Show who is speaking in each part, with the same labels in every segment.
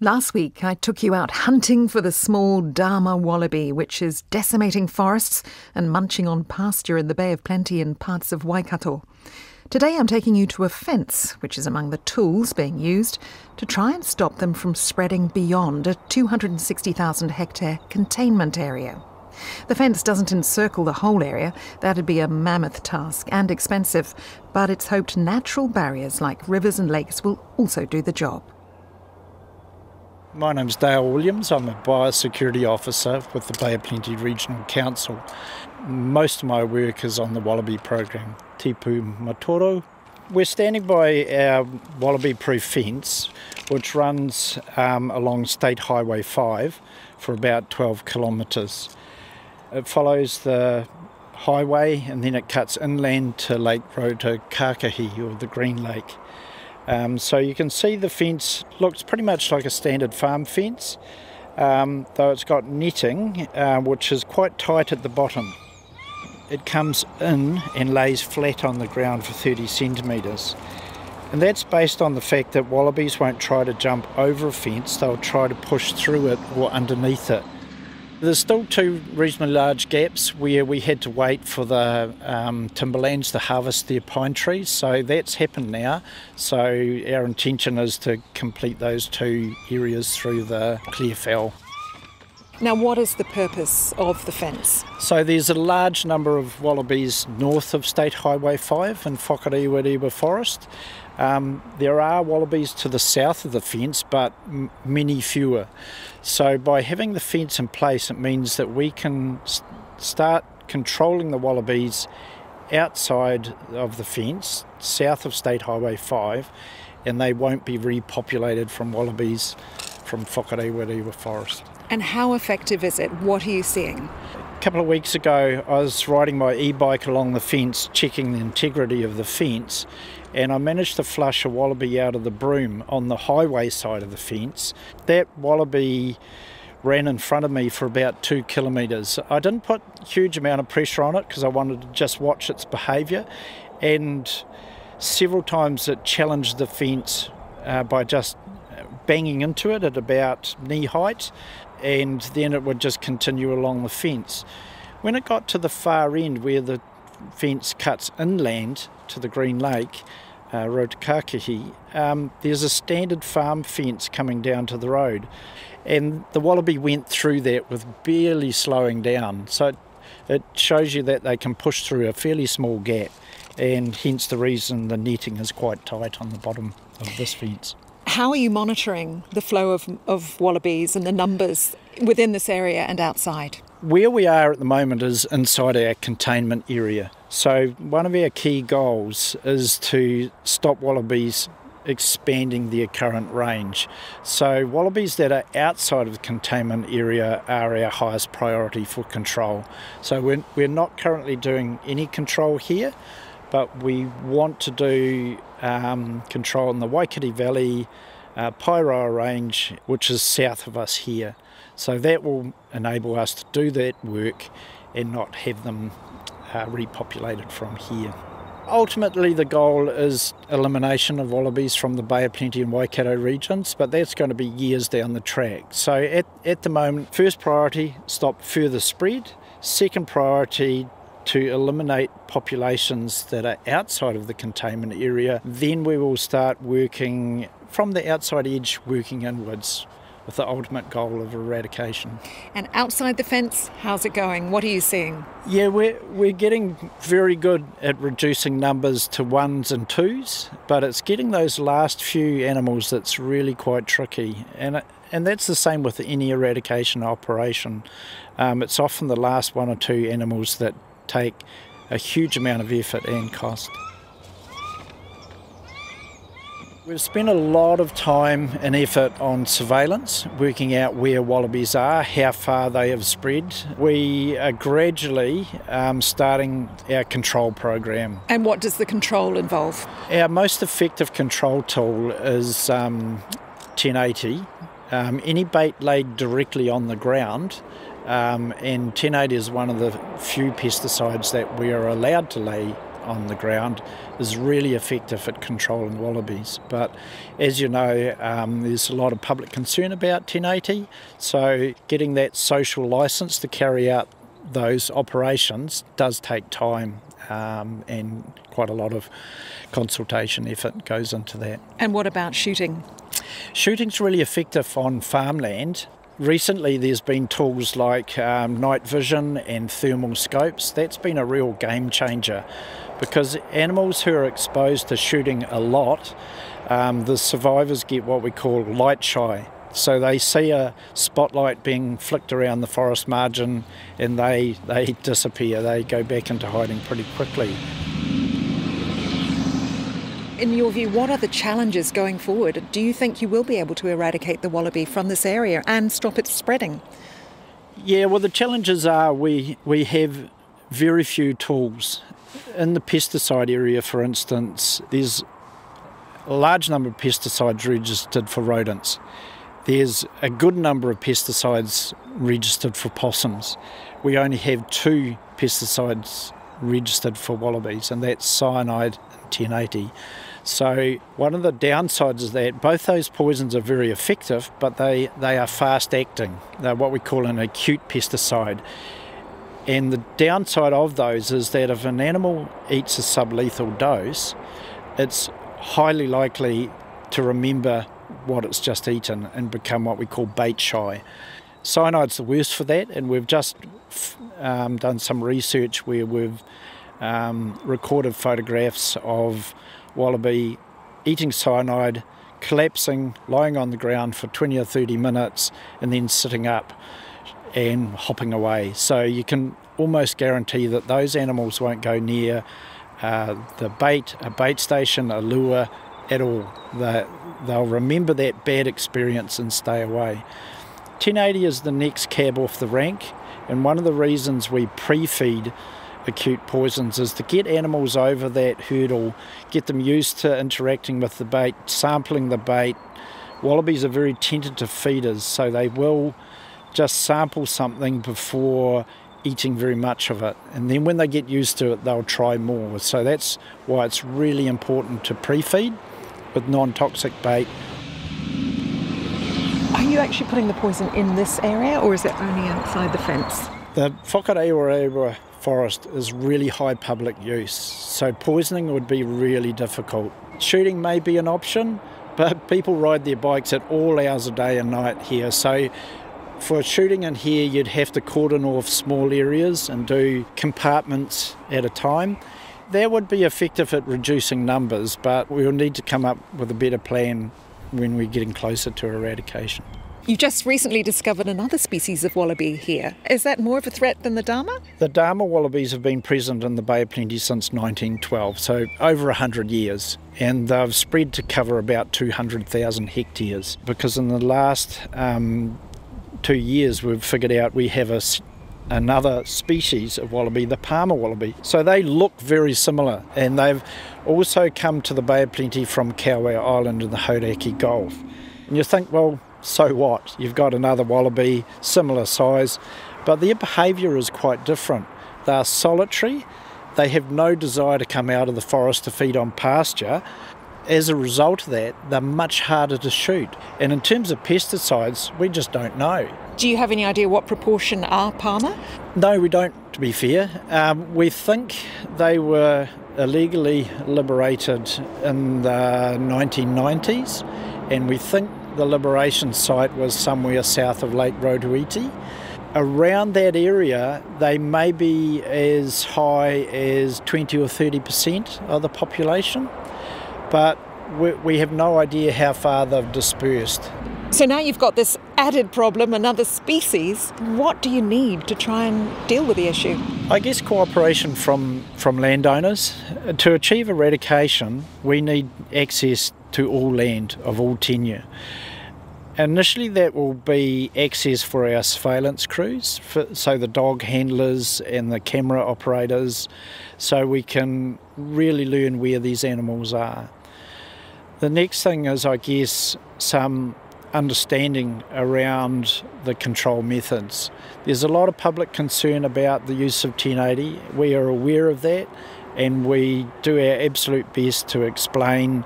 Speaker 1: Last week, I took you out hunting for the small Dama wallaby, which is decimating forests and munching on pasture in the Bay of Plenty and parts of Waikato. Today, I'm taking you to a fence, which is among the tools being used to try and stop them from spreading beyond a 260,000 hectare containment area. The fence doesn't encircle the whole area, that'd be a mammoth task and expensive, but it's hoped natural barriers like rivers and lakes will also do the job.
Speaker 2: My name's Dale Williams. I'm a biosecurity officer with the Bay of Plenty Regional Council. Most of my work is on the wallaby program, Tipu Matoro. We're standing by our wallaby proof fence, which runs um, along State Highway 5 for about 12 kilometres. It follows the highway and then it cuts inland to Lake Rotokakahi or the Green Lake. Um, so you can see the fence looks pretty much like a standard farm fence, um, though it's got netting uh, which is quite tight at the bottom. It comes in and lays flat on the ground for 30 centimetres. And that's based on the fact that wallabies won't try to jump over a fence, they'll try to push through it or underneath it. There's still two reasonably large gaps where we had to wait for the um, timberlands to harvest their pine trees, so that's happened now. So our intention is to complete those two areas through the clear fell.
Speaker 1: Now, what is the purpose of the fence?
Speaker 2: So there's a large number of wallabies north of State Highway 5 in Whakarewarewa Forest. Um, there are wallabies to the south of the fence, but m- many fewer. So by having the fence in place, it means that we can st- start controlling the wallabies outside of the fence, south of State Highway 5, and they won't be repopulated from wallabies from Whakarewarewa Forest.
Speaker 1: And how effective is it? What are you seeing?
Speaker 2: A couple of weeks ago, I was riding my e bike along the fence, checking the integrity of the fence, and I managed to flush a wallaby out of the broom on the highway side of the fence. That wallaby ran in front of me for about two kilometres. I didn't put huge amount of pressure on it because I wanted to just watch its behaviour, and several times it challenged the fence uh, by just banging into it at about knee height, and then it would just continue along the fence. When it got to the far end where the fence cuts inland to the Green Lake, uh, Rotokakahi, um, there's a standard farm fence coming down to the road. And the wallaby went through that with barely slowing down. So it, it shows you that they can push through a fairly small gap, and hence the reason the netting is quite tight on the bottom of this fence.
Speaker 1: How are you monitoring the flow of, of wallabies and the numbers within this area and outside?
Speaker 2: Where we are at the moment is inside our containment area. So, one of our key goals is to stop wallabies expanding their current range. So, wallabies that are outside of the containment area are our highest priority for control. So, we're, we're not currently doing any control here, but we want to do um, control in the Waikite Valley, uh, Range, which is south of us here. So that will enable us to do that work and not have them uh, repopulated from here. Ultimately, the goal is elimination of wallabies from the Bay of Plenty and Waikato regions, but that's going to be years down the track. So, at, at the moment, first priority, stop further spread. Second priority, to eliminate populations that are outside of the containment area. Then we will start working from the outside edge, working inwards with the ultimate goal of eradication.
Speaker 1: And outside the fence, how's it going? What are you seeing?
Speaker 2: Yeah, we're, we're getting very good at reducing numbers to ones and twos, but it's getting those last few animals that's really quite tricky. And, and that's the same with any eradication operation. Um, it's often the last one or two animals that take a huge amount of effort and cost. We've spent a lot of time and effort on surveillance, working out where wallabies are, how far they have spread. We are gradually um, starting our control program.
Speaker 1: And what does the control involve?
Speaker 2: Our most effective control tool is um, 1080. Um, any bait laid directly on the ground, um, and 1080 is one of the few pesticides that we are allowed to lay on the ground is really effective at controlling wallabies. But as you know, um, there's a lot of public concern about 1080, so getting that social licence to carry out those operations does take time um, and quite a lot of consultation effort goes into that.
Speaker 1: And what about shooting?
Speaker 2: Shooting's really effective on farmland. Recently, there's been tools like um, night vision and thermal scopes. That's been a real game changer because animals who are exposed to shooting a lot, um, the survivors get what we call light shy. So they see a spotlight being flicked around the forest margin and they, they disappear. They go back into hiding pretty quickly.
Speaker 1: In your view, what are the challenges going forward? Do you think you will be able to eradicate the wallaby from this area and stop it spreading?
Speaker 2: Yeah, well, the challenges are we, we have very few tools. In the pesticide area, for instance, there's a large number of pesticides registered for rodents. There's a good number of pesticides registered for possums. We only have two pesticides registered for wallabies, and that's cyanide 1080. So one of the downsides is that both those poisons are very effective, but they, they are fast acting. They're what we call an acute pesticide. And the downside of those is that if an animal eats a sublethal dose, it's highly likely to remember what it's just eaten and become what we call bait shy. Cyanide's the worst for that, and we've just um, done some research where we've um, recorded photographs of wallaby eating cyanide, collapsing, lying on the ground for 20 or 30 minutes, and then sitting up and hopping away. So you can almost guarantee that those animals won't go near uh, the bait, a bait station, a lure at all. They, they'll remember that bad experience and stay away. 1080 is the next cab off the rank, and one of the reasons we pre feed acute poisons is to get animals over that hurdle, get them used to interacting with the bait, sampling the bait. Wallabies are very tentative feeders, so they will just sample something before eating very much of it. And then when they get used to it, they'll try more. So that's why it's really important to pre feed with non toxic bait.
Speaker 1: You actually putting the poison in this area or is it only outside the fence?
Speaker 2: The Whakarewarewa forest is really high public use, so poisoning would be really difficult. Shooting may be an option, but people ride their bikes at all hours of day and night here, so for shooting in here, you'd have to cordon off small areas and do compartments at a time. That would be effective at reducing numbers, but we'll need to come up with a better plan when we're getting closer to eradication.
Speaker 1: You just recently discovered another species of wallaby here. Is that more of a threat than the Dama?
Speaker 2: The Dama wallabies have been present in the Bay of Plenty since 1912, so over 100 years. And they've spread to cover about 200,000 hectares because in the last um, two years we've figured out we have a another species of wallaby, the Parma wallaby. So they look very similar, and they've also come to the Bay of Plenty from Kawau Island in the Hauraki Gulf. And you think, well, so what? You've got another wallaby, similar size, but their behaviour is quite different. They are solitary, they have no desire to come out of the forest to feed on pasture. As a result of that, they're much harder to shoot. And in terms of pesticides, we just don't know.
Speaker 1: Do you have any idea what proportion are Parma?
Speaker 2: No, we don't, to be fair. Um, we think they were illegally liberated in the 1990s, and we think the liberation site was somewhere south of Lake Rotoiti. Around that area, they may be as high as 20 or 30% of the population, but we, we have no idea how far they've dispersed.
Speaker 1: So now you've got this added problem, another species. What do you need to try and deal with the issue?
Speaker 2: I guess cooperation from, from landowners. To achieve eradication, we need access to all land of all tenure. Initially, that will be access for our surveillance crews, for, so the dog handlers and the camera operators, so we can really learn where these animals are. The next thing is, I guess, some understanding around the control methods. There's a lot of public concern about the use of 1080. We are aware of that and we do our absolute best to explain.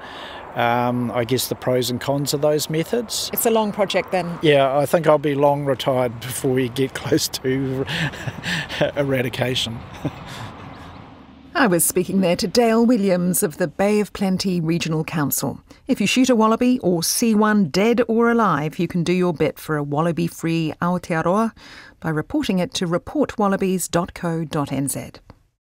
Speaker 2: Um, I guess the pros and cons of those methods.
Speaker 1: It's a long project then.
Speaker 2: Yeah, I think I'll be long retired before we get close to eradication.
Speaker 1: I was speaking there to Dale Williams of the Bay of Plenty Regional Council. If you shoot a wallaby or see one dead or alive, you can do your bit for a wallaby free Aotearoa by reporting it to reportwallabies.co.nz.